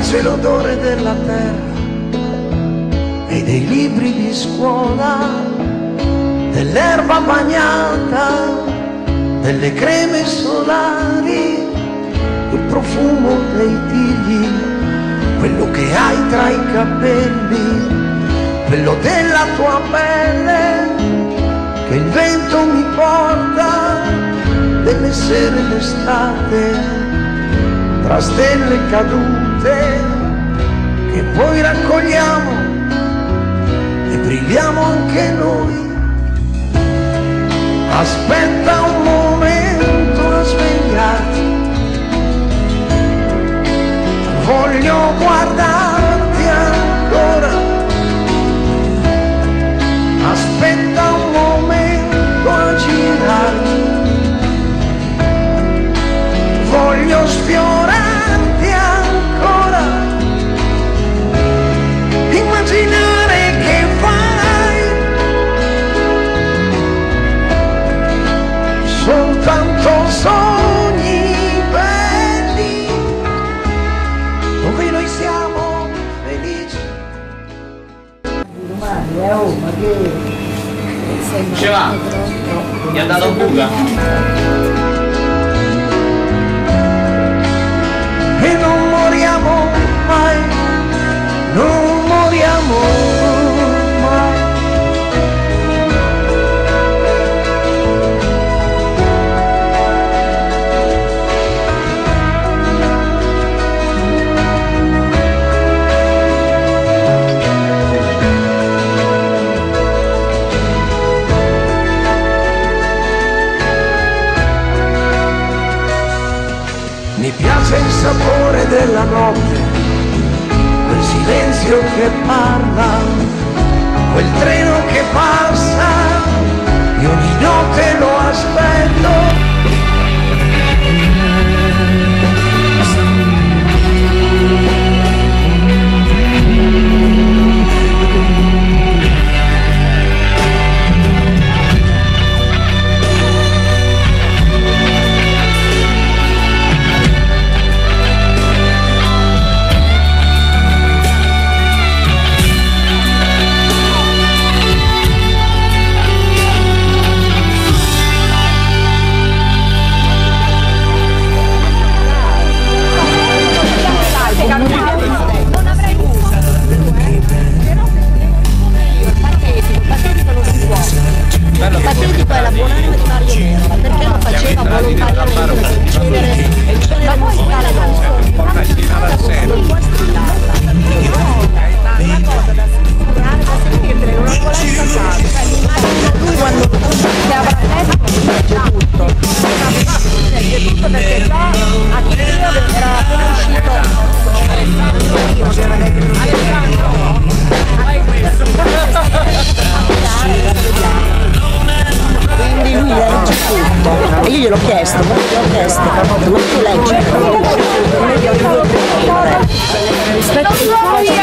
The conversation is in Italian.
piace l'odore della terra e dei libri di scuola, dell'erba bagnata, delle creme solari, il profumo dei tigli, quello che hai tra i capelli, quello della tua pelle, che il vento mi porta, delle sere d'estate, tra stelle cadute, che poi raccogliamo e brilliamo anche noi. Aspetta un momento a svegliarti, voglio guardarti soltanto sogni belli dove noi siamo felici. Domani, eh, oh, ma che... Ce va? Gli ha dato buca? e non moriamo mai, Mi piace il sapore della notte, quel silenzio che parla, quel treno che passa, io ogni notte lo aspetto. Ma vedi poi la di Mario Verla, perché lo faceva volontariamente cedere, ma poi sta la canzone gliel'ho chiesto, ma gliel'ho chiesto, ma tu leggi. Rispetto a